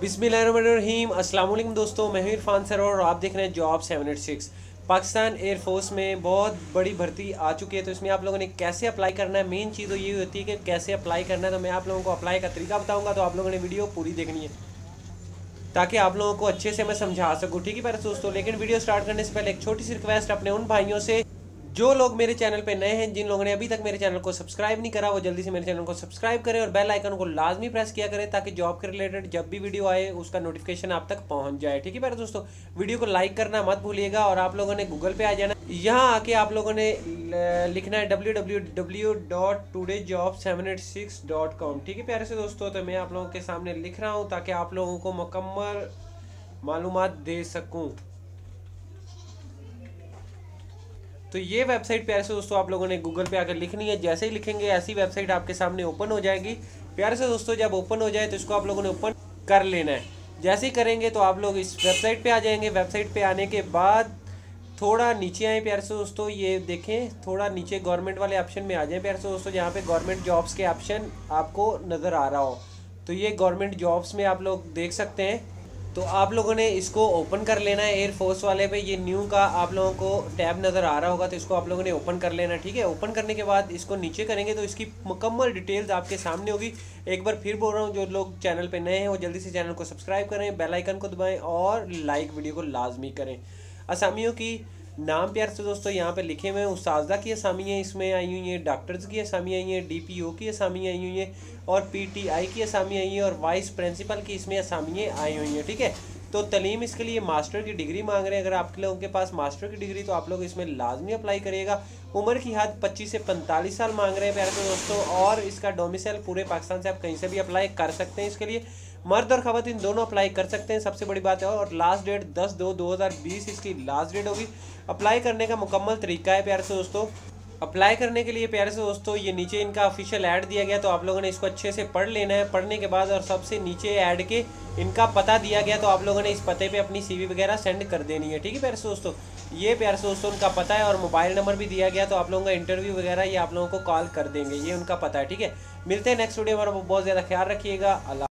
बिस्मिल्लाहिर्रहमानिर्रहीम। अस्सलाम वालेकुम दोस्तों, मैं इरफान सर और आप देख रहे हैं job seven eight six. Pakistan air force में बहुत बड़ी भर्ती आ चुकी है तो इसमें आप लोगों ने कैसे अप्लाई करना है? मेन चीज़ तो ये होती है कि कैसे अप्लाई करना है तो मैं आप लोगों को अप्लाई का तरीका बताऊँगा तो आप लोगों ने वीडियो पूरी देखनी है, ताकि आप लोगों को अच्छे से मैं समझा सकूँ, ठीक है पर दोस्तों? लेकिन वीडियो स्टार्ट करने से पहले एक छोटी सी रिक्वेस्ट अपने उन भाइयों से जो लोग मेरे चैनल पे नए हैं, जिन लोगों ने अभी तक मेरे चैनल को सब्सक्राइब नहीं करा, वो जल्दी से मेरे चैनल को सब्सक्राइब करें और बेल आइकन को लाजमी प्रेस किया करें ताकि जॉब के रिलेटेड जब भी वीडियो आए, उसका नोटिफिकेशन आप तक पहुँच जाए। ठीक है मेरे दोस्तों? वीडियो को लाइक करना मत भूलिएगा और आप लोगों ने गूगल पे आ जाना। यहाँ आके आप लोगों ने लिखना है W W W dot today job seven eight six dot com ठीक है प्यारे से दोस्तों? तो मैं आप लोगों के सामने लिख रहा हूँ ताकि आप लोगों को मुकम्मल मालूम दे सकूँ। तो ये वेबसाइट प्यारे से दोस्तों आप लोगों ने गूगल पे आकर लिखनी है, जैसे ही लिखेंगे ऐसी वेबसाइट आपके सामने ओपन हो जाएगी। प्यारे से दोस्तों जब ओपन हो जाए तो इसको आप लोगों ने ओपन कर लेना है। जैसे ही करेंगे तो आप लोग इस वेबसाइट पे आ जाएँगे। वेबसाइट पे आने के बाद थोड़ा नीचे आए प्यारे से दोस्तों, ये देखें, थोड़ा नीचे गवर्नमेंट वाले ऑप्शन में आ जाए प्यारे से दोस्तों, जहाँ पे गवर्नमेंट जॉब्स के ऑप्शन आपको नज़र आ रहा हो। तो ये गवर्नमेंट जॉब्स में आप लोग देख सकते हैं। तो आप लोगों ने इसको ओपन कर लेना है एयरफोर्स वाले पे। ये न्यू का आप लोगों को टैब नज़र आ रहा होगा तो इसको आप लोगों ने ओपन कर लेना, ठीक है? ओपन करने के बाद इसको नीचे करेंगे तो इसकी मुकम्मल डिटेल्स आपके सामने होगी। एक बार फिर बोल रहा हूँ, जो लोग चैनल पे नए हैं, वो जल्दी से चैनल को सब्सक्राइब करें बेलाइकन को दबाएँ और लाइक वीडियो को लाजमी करें। असामियों की नाम प्यार से दोस्तों यहाँ पे लिखे हुए हैं। उसाजा की असामियाँ इसमें आई हुई हैं डॉक्टर्स की असामियाँ आई हैं डीपीओ की असामियाँ आई हुई हैं और पीटीआई की असामियाँ आई हैं और वाइस प्रिंसिपल की इसमें असामियाँ आई हुई हैं, ठीक है? तो तलीम इसके लिए मास्टर की डिग्री मांग रहे हैं। अगर आप लोगों के पास मास्टर की डिग्री तो आप लोग इसमें लाजमी अप्लाई करिएगा। उम्र की हद 25 से 45 साल मांग रहे हैं प्यारे तो दोस्तों, और इसका डोमिसाइल पूरे पाकिस्तान से आप कहीं से भी अप्लाई कर सकते हैं। इसके लिए मर्द और खवतिन दोनों अप्लाई कर सकते हैं, सबसे बड़ी बात है। और लास्ट डेट दस दो दो हज़ार बीस इसकी लास्ट डेट होगी। अप्लाई करने का मुकम्मल तरीका है प्यारे से दोस्तों। अप्लाई करने के लिए प्यारे से दोस्तों, ये नीचे इनका ऑफिशियल ऐड दिया गया तो आप लोगों ने इसको अच्छे से पढ़ लेना है। पढ़ने के बाद और सबसे नीचे ऐड के इनका पता दिया गया तो आप लोगों ने इस पते पे अपनी सीवी वगैरह सेंड कर देनी है। ठीक है प्यारे से दोस्तों? ये प्यारे से दोस्तों उनका पता है और मोबाइल नंबर भी दिया गया तो आप लोगों का इंटरव्यू वगैरह ये आप लोगों को कॉल कर देंगे, ये उनका पता है। ठीक है? मिलते हैं नेक्स्ट वीडियो में बहुत ज़्यादा ख्याल रखिएगा। अल्लाह